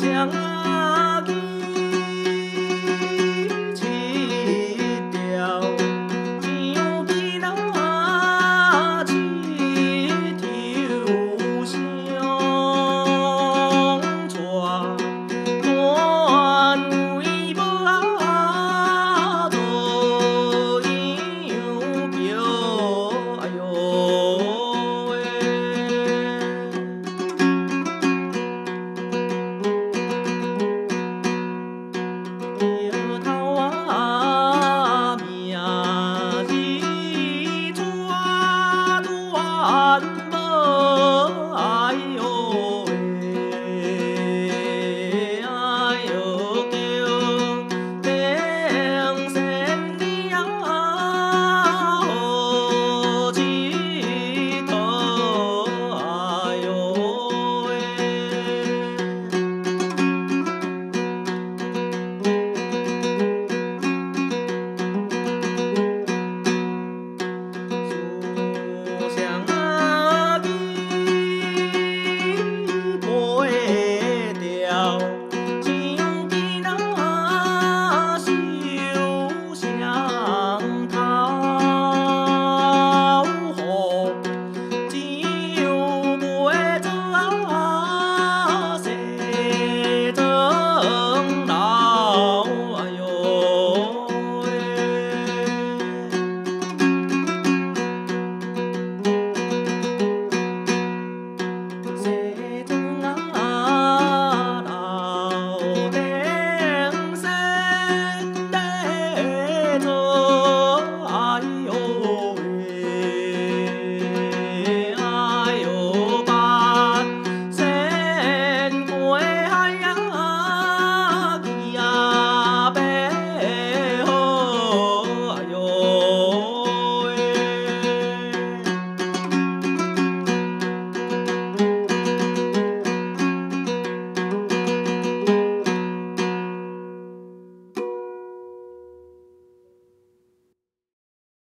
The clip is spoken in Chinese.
想啊。